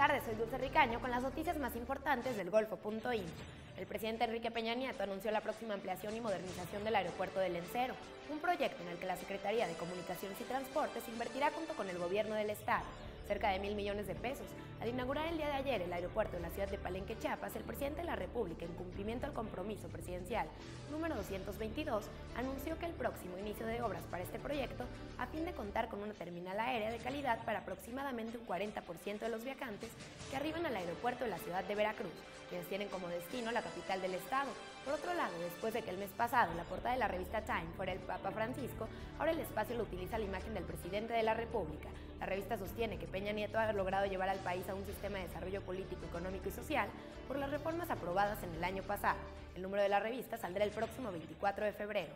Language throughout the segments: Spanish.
Tardes, soy Dulce Ricaño con las noticias más importantes del Golfo.info. El presidente Enrique Peña Nieto anunció la próxima ampliación y modernización del aeropuerto de Lencero, un proyecto en el que la Secretaría de Comunicaciones y Transportes invertirá junto con el gobierno del Estado cerca de mil millones de pesos. Al inaugurar el día de ayer el aeropuerto de la ciudad de Palenque, Chiapas, el presidente de la República, en cumplimiento al compromiso presidencial número 222, anunció que el próximo inicio de obras para este proyecto, a fin de contar con una terminal aérea de calidad para aproximadamente un 40% de los viajantes que arriban al aeropuerto de la ciudad de Veracruz, quienes tienen como destino la capital del estado. Por otro lado, después de que el mes pasado la portada de la revista Time fuera el Papa Francisco, ahora el espacio lo utiliza la imagen del presidente de la República. La revista sostiene que Peña Nieto ha logrado llevar al país a un sistema de desarrollo político, económico y social por las reformas aprobadas en el año pasado. El número de la revista saldrá el próximo 24 de febrero.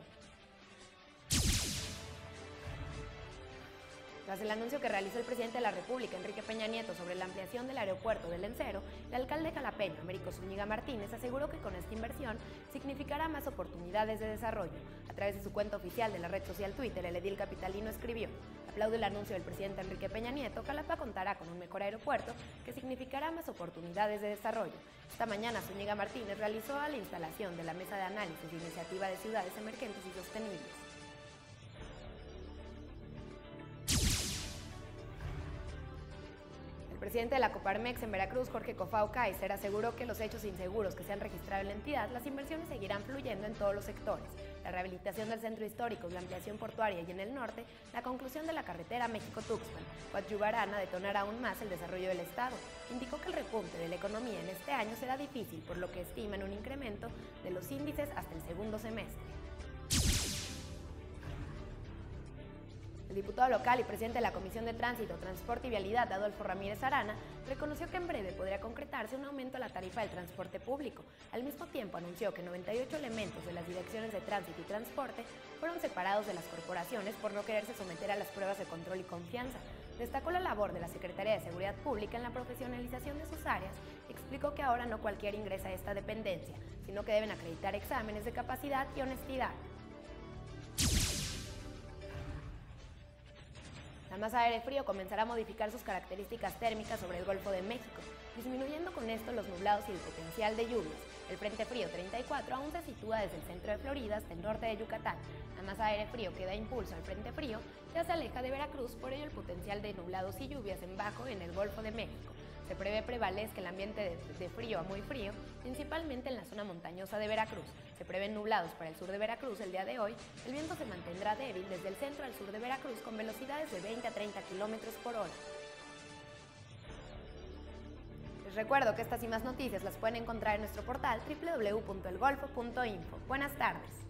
Tras el anuncio que realizó el presidente de la República, Enrique Peña Nieto, sobre la ampliación del aeropuerto del Lencero, el alcalde jalapeño, Américo Zúñiga Martínez, aseguró que con esta inversión significará más oportunidades de desarrollo. A través de su cuenta oficial de la red social Twitter, el edil capitalino escribió, aplaude el anuncio del presidente Enrique Peña Nieto, Calapa contará con un mejor aeropuerto que significará más oportunidades de desarrollo. Esta mañana Zúñiga Martínez realizó la instalación de la mesa de análisis de iniciativa de ciudades emergentes y sostenibles. Presidente de la Coparmex en Veracruz, Jorge Cofao Kaiser, aseguró que los hechos inseguros que se han registrado en la entidad, las inversiones seguirán fluyendo en todos los sectores. La rehabilitación del centro histórico, la ampliación portuaria y en el norte, la conclusión de la carretera México-Tuxpan, coadyuvarán a detonar aún más el desarrollo del Estado. Indicó que el repunte de la economía en este año será difícil, por lo que estiman un incremento de los índices hasta el segundo semestre. Diputado local y presidente de la Comisión de Tránsito, Transporte y Vialidad, Adolfo Ramírez Arana, reconoció que en breve podría concretarse un aumento a la tarifa del transporte público. Al mismo tiempo anunció que 98 elementos de las direcciones de tránsito y transporte fueron separados de las corporaciones por no quererse someter a las pruebas de control y confianza. Destacó la labor de la Secretaría de Seguridad Pública en la profesionalización de sus áreas y explicó que ahora no cualquiera ingresa a esta dependencia, sino que deben acreditar exámenes de capacidad y honestidad. La masa de aire frío comenzará a modificar sus características térmicas sobre el Golfo de México, disminuyendo con esto los nublados y el potencial de lluvias. El Frente Frío 34 aún se sitúa desde el centro de Florida hasta el norte de Yucatán. La masa de aire frío que da impulso al Frente Frío ya se aleja de Veracruz, por ello el potencial de nublados y lluvias en bajo en el Golfo de México. Se prevé prevalezca el ambiente de, frío a muy frío, principalmente en la zona montañosa de Veracruz. Se prevén nublados para el sur de Veracruz el día de hoy. El viento se mantendrá débil desde el centro al sur de Veracruz con velocidades de 20 a 30 kilómetros por hora. Les recuerdo que estas y más noticias las pueden encontrar en nuestro portal www.elgolfo.info. Buenas tardes.